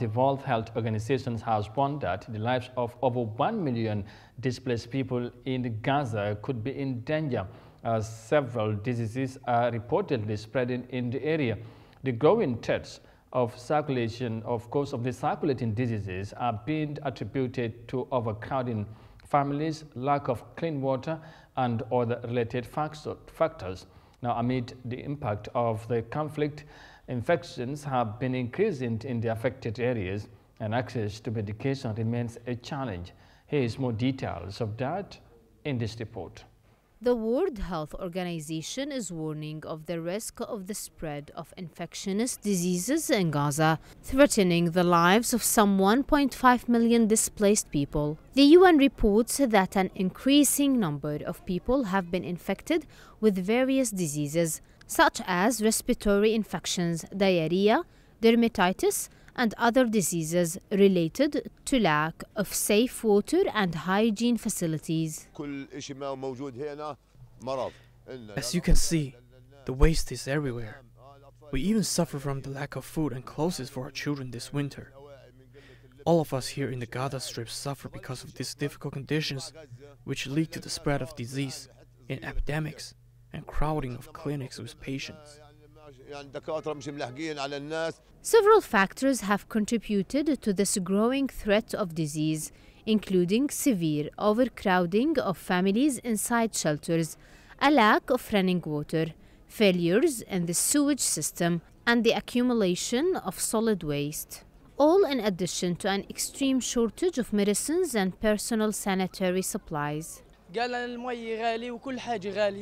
The World Health Organization has warned that the lives of over 1 million displaced people in Gaza could be in danger as several diseases are reportedly spreading in the area. The growing threats of circulation, of course, of the circulating diseases are being attributed to overcrowding families, lack of clean water, and other related factors. Now, amid the impact of the conflict, infections have been increasing in the affected areas and access to medication remains a challenge. Here is more details of that in this report. The World Health Organization is warning of the risk of the spread of infectious diseases in Gaza, threatening the lives of some 1.5 million displaced people. The UN reports that an increasing number of people have been infected with various diseases, such as respiratory infections, diarrhea, dermatitis, and other diseases related to lack of safe water and hygiene facilities. As you can see, the waste is everywhere. We even suffer from the lack of food and clothes for our children this winter. All of us here in the Gaza Strip suffer because of these difficult conditions, which lead to the spread of disease and epidemics and crowding of clinics with patients. Several factors have contributed to this growing threat of disease, including severe overcrowding of families inside shelters, a lack of running water, failures in the sewage system, and the accumulation of solid waste. All in addition to an extreme shortage of medicines and personal sanitary supplies.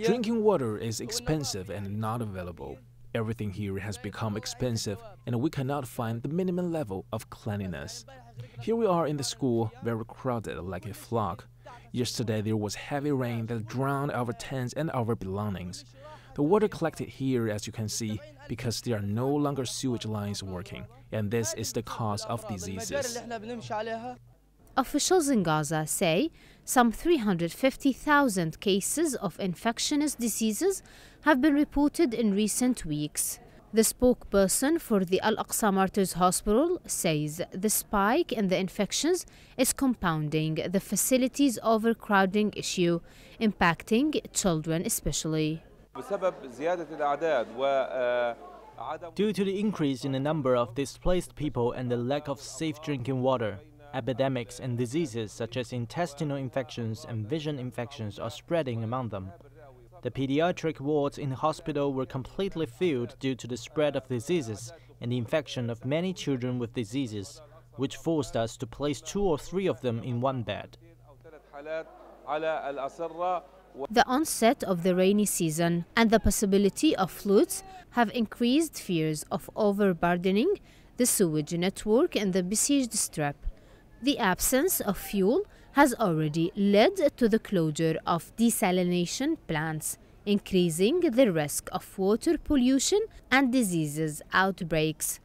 Drinking water is expensive and not available. Everything here has become expensive, and we cannot find the minimum level of cleanliness. Here we are in the school, very crowded like a flock. Yesterday there was heavy rain that drowned our tents and our belongings. The water collected here, as you can see, because there are no longer sewage lines working, and this is the cause of diseases. Officials in Gaza say some 350,000 cases of infectious diseases have been reported in recent weeks. The spokesperson for the Al Aqsa Martyrs Hospital says the spike in the infections is compounding the facility's overcrowding issue, impacting children especially. Due to the increase in the number of displaced people and the lack of safe drinking water, epidemics and diseases such as intestinal infections and vision infections are spreading among them. The pediatric wards in the hospital were completely filled due to the spread of diseases and the infection of many children with diseases, which forced us to place two or three of them in one bed. The onset of the rainy season and the possibility of floods have increased fears of overburdening the sewage network in the besieged strip. The absence of fuel has already led to the closure of desalination plants, increasing the risk of water pollution and diseases outbreaks.